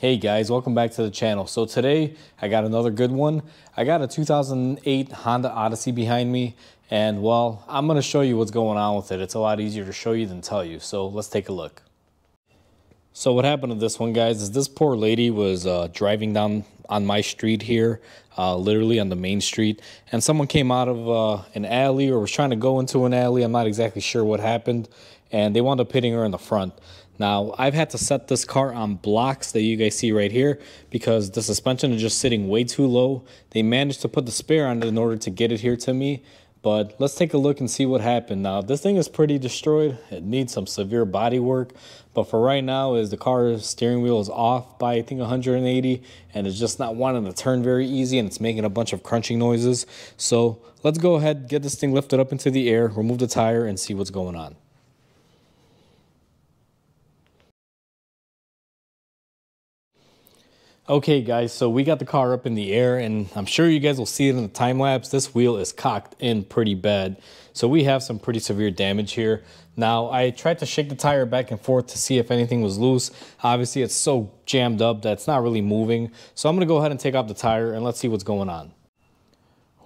Hey guys, welcome back to the channel. So today I got another good one. I got a 2008 Honda Odyssey behind me and well, I'm gonna show you what's going on with it. It's a lot easier to show you than tell you. So let's take a look. So what happened to this one guys is this poor lady was uh, driving down on my street here, uh, literally on the main street. And someone came out of uh, an alley or was trying to go into an alley. I'm not exactly sure what happened. And they wound up hitting her in the front. Now, I've had to set this car on blocks that you guys see right here because the suspension is just sitting way too low. They managed to put the spare on it in order to get it here to me. But let's take a look and see what happened. Now, this thing is pretty destroyed. It needs some severe body work. But for right now, is the car's steering wheel is off by, I think, 180. And it's just not wanting to turn very easy. And it's making a bunch of crunching noises. So let's go ahead, get this thing lifted up into the air, remove the tire, and see what's going on. Okay guys, so we got the car up in the air and I'm sure you guys will see it in the time lapse. This wheel is cocked in pretty bad. So we have some pretty severe damage here. Now I tried to shake the tire back and forth to see if anything was loose. Obviously it's so jammed up that it's not really moving. So I'm gonna go ahead and take off the tire and let's see what's going on.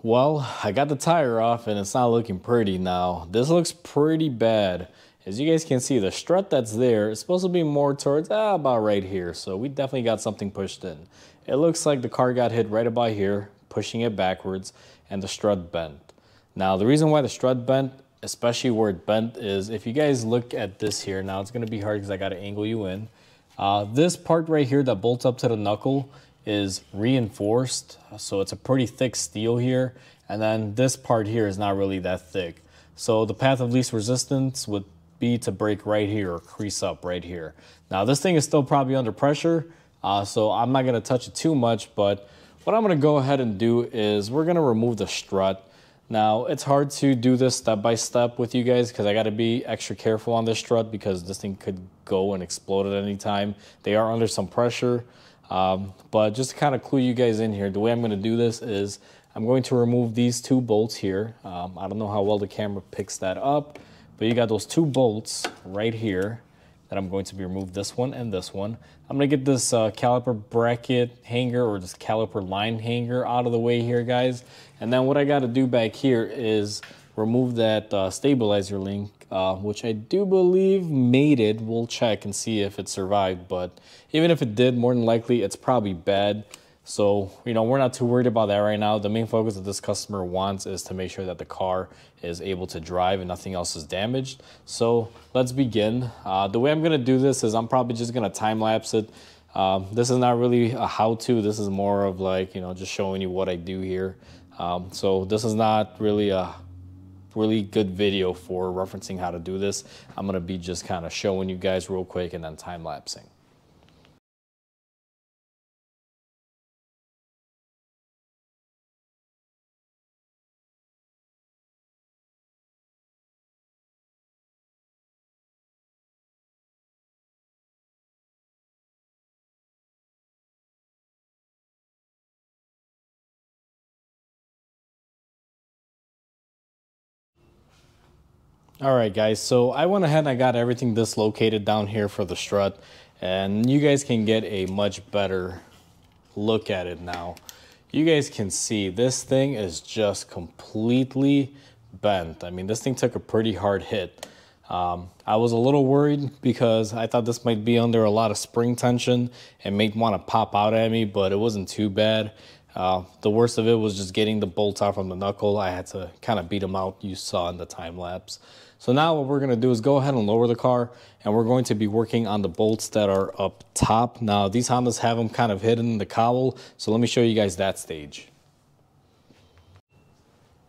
Well, I got the tire off and it's not looking pretty now. This looks pretty bad. As you guys can see, the strut that's there is supposed to be more towards ah, about right here. So we definitely got something pushed in. It looks like the car got hit right about here, pushing it backwards, and the strut bent. Now, the reason why the strut bent, especially where it bent, is if you guys look at this here, now it's going to be hard because I got to angle you in. Uh, this part right here that bolts up to the knuckle is reinforced, so it's a pretty thick steel here. And then this part here is not really that thick. So the path of least resistance would be to break right here or crease up right here. Now this thing is still probably under pressure, uh, so I'm not gonna touch it too much, but what I'm gonna go ahead and do is we're gonna remove the strut. Now it's hard to do this step by step with you guys because I gotta be extra careful on this strut because this thing could go and explode at any time. They are under some pressure, um, but just to kind of clue you guys in here, the way I'm gonna do this is I'm going to remove these two bolts here. Um, I don't know how well the camera picks that up. But you got those two bolts right here that I'm going to be remove this one and this one. I'm gonna get this uh, caliper bracket hanger or this caliper line hanger out of the way here, guys. And then what I gotta do back here is remove that uh, stabilizer link, uh, which I do believe mated. We'll check and see if it survived, but even if it did, more than likely it's probably bad. So, you know, we're not too worried about that right now. The main focus that this customer wants is to make sure that the car is able to drive and nothing else is damaged. So let's begin. Uh, the way I'm gonna do this is I'm probably just gonna time lapse it. Um, this is not really a how-to. This is more of like, you know, just showing you what I do here. Um, so this is not really a really good video for referencing how to do this. I'm gonna be just kind of showing you guys real quick and then time lapsing. All right, guys, so I went ahead and I got everything dislocated down here for the strut, and you guys can get a much better look at it now. You guys can see this thing is just completely bent. I mean, this thing took a pretty hard hit. Um, I was a little worried because I thought this might be under a lot of spring tension and make want to pop out at me, but it wasn't too bad. Uh, the worst of it was just getting the bolts out from the knuckle. I had to kind of beat them out, you saw in the time lapse. So now what we're gonna do is go ahead and lower the car and we're going to be working on the bolts that are up top. Now these Hondas have them kind of hidden in the cowl. So let me show you guys that stage.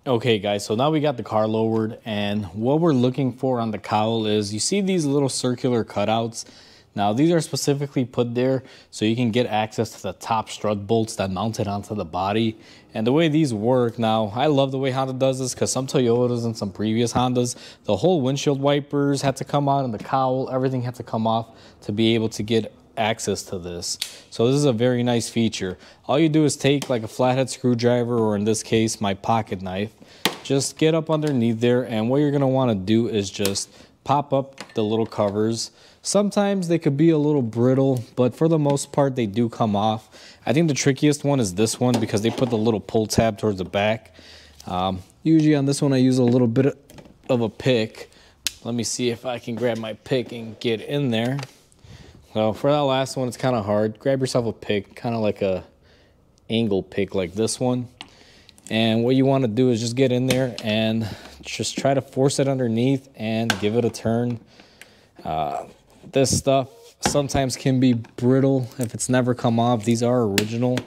Okay guys, so now we got the car lowered and what we're looking for on the cowl is you see these little circular cutouts now these are specifically put there so you can get access to the top strut bolts that mounted onto the body. And the way these work now, I love the way Honda does this because some Toyotas and some previous Hondas, the whole windshield wipers had to come out and the cowl, everything had to come off to be able to get access to this. So this is a very nice feature. All you do is take like a flathead screwdriver or in this case, my pocket knife, just get up underneath there and what you're gonna wanna do is just pop up the little covers Sometimes they could be a little brittle, but for the most part, they do come off. I think the trickiest one is this one because they put the little pull tab towards the back. Um, usually on this one, I use a little bit of a pick. Let me see if I can grab my pick and get in there. So for that last one, it's kind of hard. Grab yourself a pick, kind of like a angle pick like this one. And what you want to do is just get in there and just try to force it underneath and give it a turn. Uh, this stuff sometimes can be brittle if it's never come off. These are original.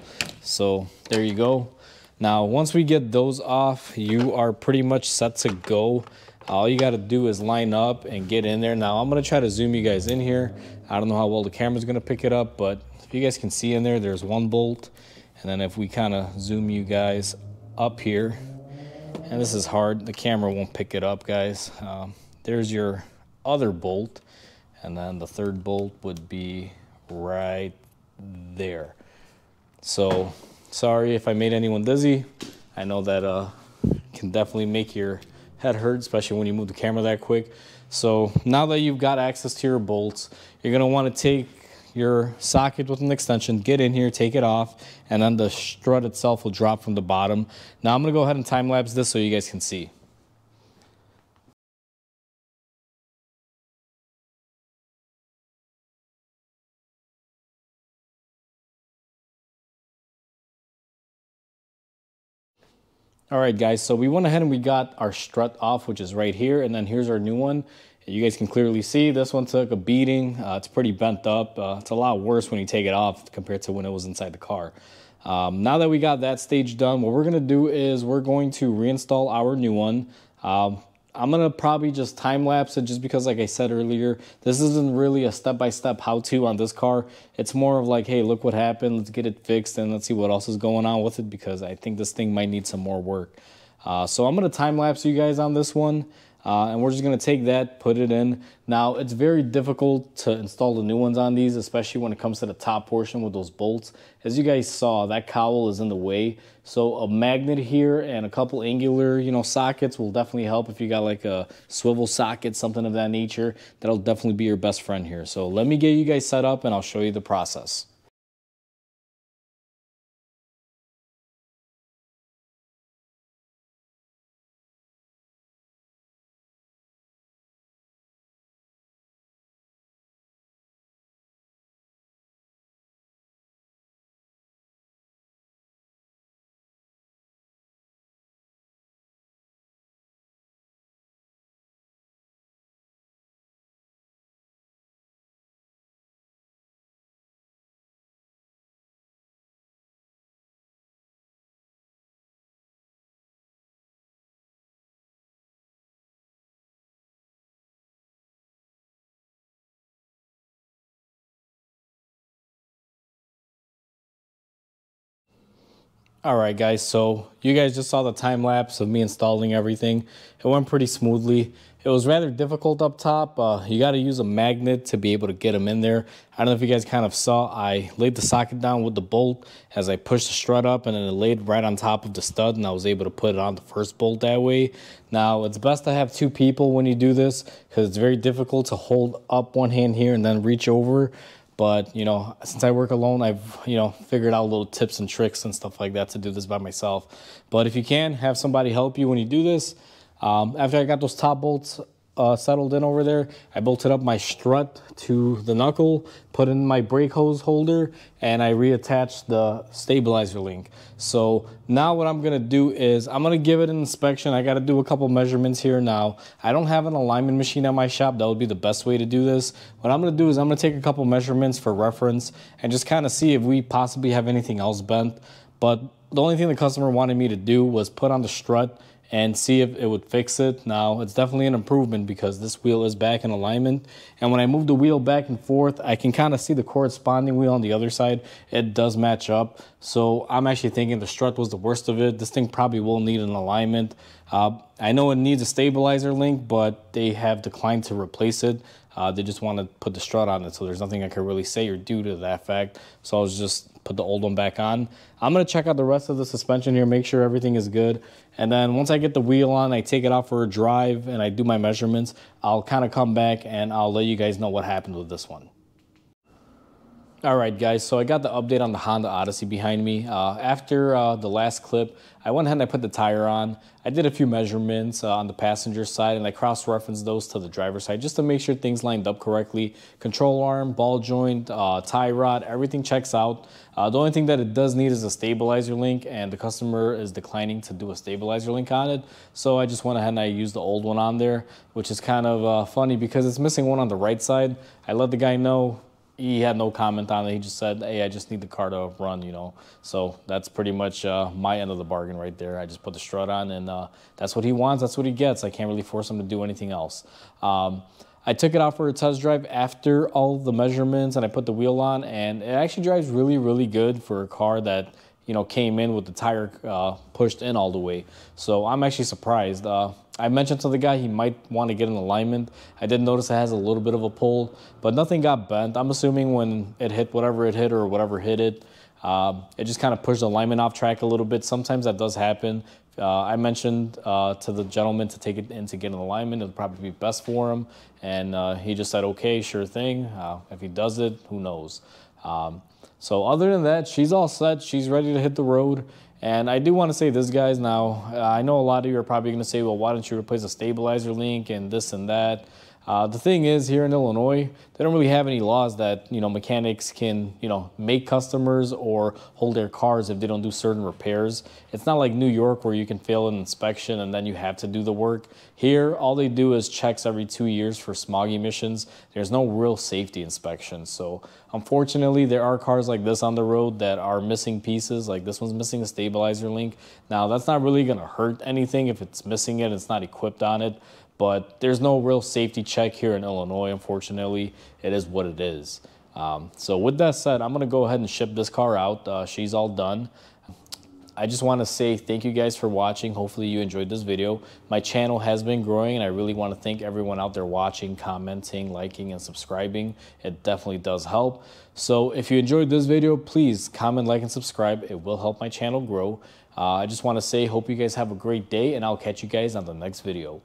So there you go. Now, once we get those off, you are pretty much set to go. All you got to do is line up and get in there. Now, I'm going to try to zoom you guys in here. I don't know how well the camera's going to pick it up, but if you guys can see in there, there's one bolt. And then if we kind of zoom you guys up here, and this is hard, the camera won't pick it up, guys. Um, there's your other bolt. And then the third bolt would be right there. So sorry if I made anyone dizzy. I know that uh, can definitely make your head hurt, especially when you move the camera that quick. So now that you've got access to your bolts, you're gonna wanna take your socket with an extension, get in here, take it off, and then the strut itself will drop from the bottom. Now I'm gonna go ahead and time lapse this so you guys can see. All right, guys, so we went ahead and we got our strut off, which is right here, and then here's our new one. You guys can clearly see this one took a beating. Uh, it's pretty bent up. Uh, it's a lot worse when you take it off compared to when it was inside the car. Um, now that we got that stage done, what we're gonna do is we're going to reinstall our new one. Um, I'm gonna probably just time lapse it just because like I said earlier, this isn't really a step-by-step how-to on this car. It's more of like, hey, look what happened, let's get it fixed and let's see what else is going on with it because I think this thing might need some more work. Uh, so I'm gonna time lapse you guys on this one. Uh, and we're just gonna take that, put it in. Now, it's very difficult to install the new ones on these, especially when it comes to the top portion with those bolts. As you guys saw, that cowl is in the way. So a magnet here and a couple angular, you know, sockets will definitely help if you got like a swivel socket, something of that nature. That'll definitely be your best friend here. So let me get you guys set up and I'll show you the process. All right, guys, so you guys just saw the time lapse of me installing everything. It went pretty smoothly. It was rather difficult up top. Uh, you got to use a magnet to be able to get them in there. I don't know if you guys kind of saw, I laid the socket down with the bolt as I pushed the strut up and then it laid right on top of the stud and I was able to put it on the first bolt that way. Now, it's best to have two people when you do this because it's very difficult to hold up one hand here and then reach over. But, you know, since I work alone, I've, you know, figured out little tips and tricks and stuff like that to do this by myself. But if you can, have somebody help you when you do this. Um, after I got those top bolts uh, settled in over there. I bolted up my strut to the knuckle, put in my brake hose holder, and I reattached the stabilizer link. So now what I'm gonna do is I'm gonna give it an inspection. I gotta do a couple measurements here now. I don't have an alignment machine at my shop. That would be the best way to do this. What I'm gonna do is I'm gonna take a couple measurements for reference and just kind of see if we possibly have anything else bent. But the only thing the customer wanted me to do was put on the strut and see if it would fix it. Now, it's definitely an improvement because this wheel is back in alignment. And when I move the wheel back and forth, I can kind of see the corresponding wheel on the other side. It does match up. So I'm actually thinking the strut was the worst of it. This thing probably will need an alignment. Uh, I know it needs a stabilizer link, but they have declined to replace it. Uh, they just want to put the strut on it, so there's nothing I can really say or do to that fact. So I was just put the old one back on. I'm gonna check out the rest of the suspension here, make sure everything is good. And then once I get the wheel on, I take it out for a drive and I do my measurements, I'll kind of come back and I'll let you guys know what happened with this one. All right, guys, so I got the update on the Honda Odyssey behind me. Uh, after uh, the last clip, I went ahead and I put the tire on. I did a few measurements uh, on the passenger side and I cross-referenced those to the driver's side just to make sure things lined up correctly. Control arm, ball joint, uh, tie rod, everything checks out. Uh, the only thing that it does need is a stabilizer link and the customer is declining to do a stabilizer link on it. So I just went ahead and I used the old one on there, which is kind of uh, funny because it's missing one on the right side. I let the guy know he had no comment on it. He just said, "Hey, I just need the car to run," you know. So that's pretty much uh, my end of the bargain right there. I just put the strut on, and uh, that's what he wants. That's what he gets. I can't really force him to do anything else. Um, I took it out for a test drive after all the measurements, and I put the wheel on, and it actually drives really, really good for a car that you know came in with the tire uh, pushed in all the way. So I'm actually surprised. Uh, I mentioned to the guy he might want to get an alignment. I did notice it has a little bit of a pull, but nothing got bent. I'm assuming when it hit whatever it hit or whatever hit it, uh, it just kind of pushed the alignment off track a little bit. Sometimes that does happen. Uh, I mentioned uh, to the gentleman to take it in to get an alignment. It would probably be best for him. And uh, he just said, okay, sure thing. Uh, if he does it, who knows? Um, so other than that, she's all set. She's ready to hit the road. And I do want to say this, guys. Now, uh, I know a lot of you are probably going to say, well, why don't you replace a stabilizer link and this and that? Uh, the thing is, here in Illinois, they don't really have any laws that you know mechanics can you know make customers or hold their cars if they don't do certain repairs. It's not like New York where you can fail an inspection and then you have to do the work. Here, all they do is checks every two years for smog emissions. There's no real safety inspection, So unfortunately, there are cars like this on the road that are missing pieces. Like this one's missing a stabilizer link. Now that's not really going to hurt anything if it's missing it. It's not equipped on it but there's no real safety check here in Illinois, unfortunately. It is what it is. Um, so with that said, I'm gonna go ahead and ship this car out. Uh, she's all done. I just want to say thank you guys for watching. Hopefully you enjoyed this video. My channel has been growing and I really want to thank everyone out there watching, commenting, liking, and subscribing. It definitely does help. So if you enjoyed this video, please comment, like, and subscribe. It will help my channel grow. Uh, I just want to say hope you guys have a great day and I'll catch you guys on the next video.